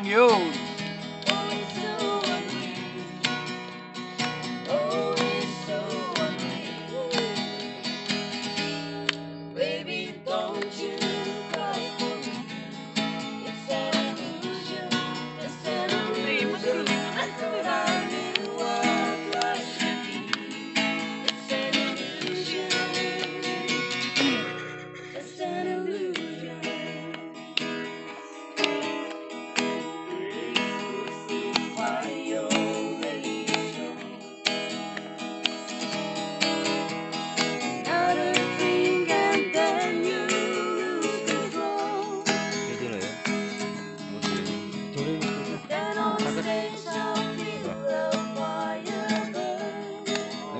and you.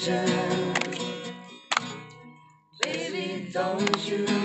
confusion. Baby, don't you?